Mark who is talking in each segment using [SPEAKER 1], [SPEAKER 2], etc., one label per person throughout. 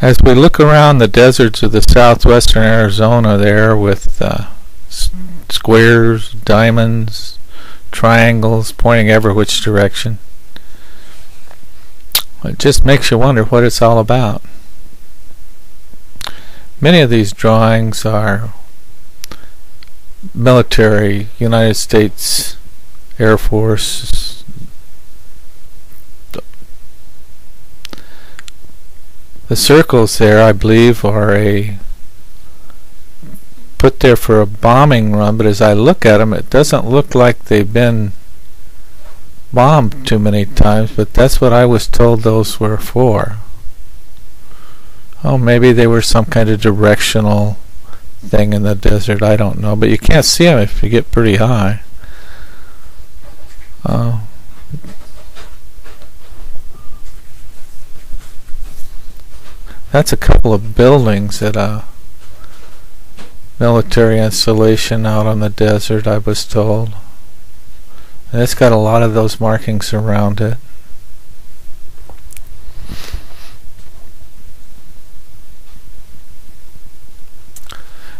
[SPEAKER 1] As we look around the deserts of the southwestern Arizona there with uh, s- squares, diamonds, triangles pointing every which direction, it just makes you wonder what it's all about. Many of these drawings are military, United States Air Force. The circles there, I believe, are a put there for a bombing run, but as I look at them, it doesn't look like they've been bombed too many times, but that's what I was told those were for. Oh, maybe they were some kind of directional thing in the desert. I don't know, but you can't see them if you get pretty high. Uh, that's a couple of buildings at a military installation out on the desert, I was told. And it's got a lot of those markings around it.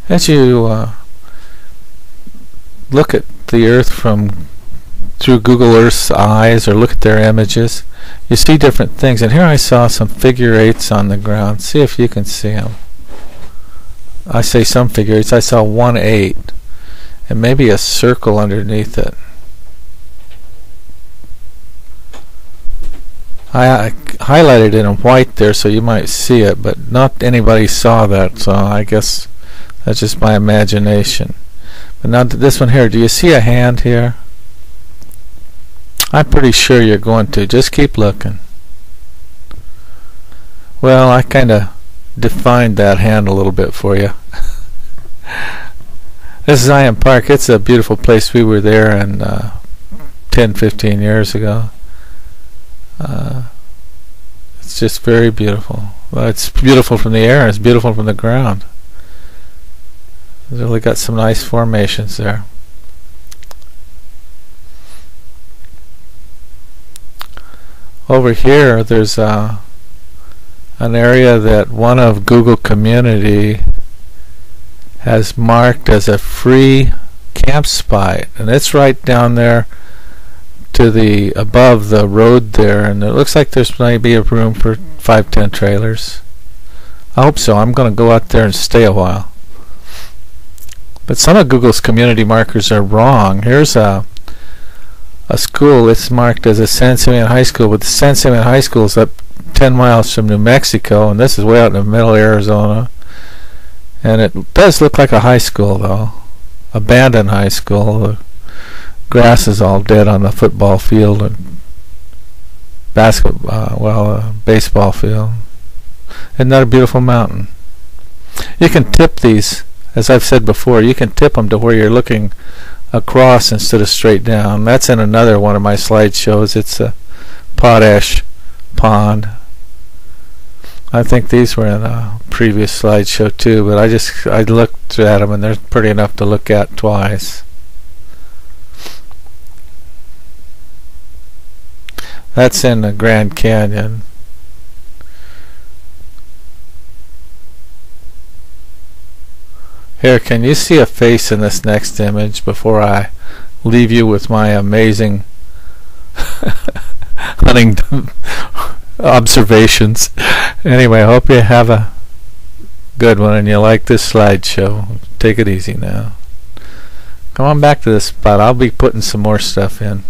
[SPEAKER 1] As you uh, look at the Earth from through Google Earth's eyes or look at their images, you see different things. And here I saw some figure eights on the ground. See if you can see them. I say some figure eights. I saw one eight and maybe a circle underneath it. I, I highlighted it in white there so you might see it, but not anybody saw that, so I guess that's just my imagination. But now this one here, do you see a hand here? I'm pretty sure you're going to. Just keep looking. Well, I kind of defined that hand a little bit for you. this is Zion Park. It's a beautiful place. We were there in uh, 10, 15 years ago. Uh, it's just very beautiful. Well, it's beautiful from the air. It's beautiful from the ground. It's really got some nice formations there. Over here, there's uh, an area that one of Google Community has marked as a free camp spot, and it's right down there to the above the road there, and it looks like there's maybe a room for five, ten trailers. I hope so. I'm going to go out there and stay a while. But some of Google's community markers are wrong. Here's a a school. It's marked as a San Simon High School, but the San Simon High School is up 10 miles from New Mexico, and this is way out in the middle of Arizona. And it does look like a high school, though. Abandoned high school. The grass is all dead on the football field and basketball, uh, well, uh, baseball field. Isn't that a beautiful mountain? You can tip these, as I've said before, you can tip them to where you're looking across instead of straight down. That's in another one of my slideshows. It's a potash pond. I think these were in a previous slideshow too, but I just I looked at them and they're pretty enough to look at twice. That's in the Grand Canyon. Here, can you see a face in this next image before I leave you with my amazing hunting observations? Anyway, I hope you have a good one and you like this slideshow. Take it easy now. Come on back to this spot. I'll be putting some more stuff in.